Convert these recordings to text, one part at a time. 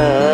love.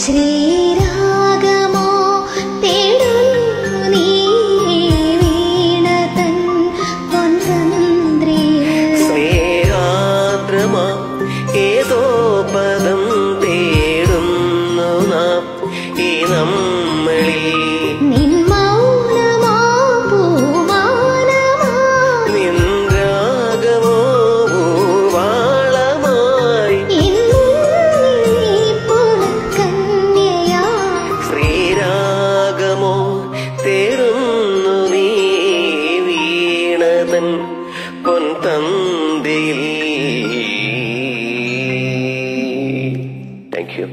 Shri തൻ പൊൻതന്തിയിൽ thank you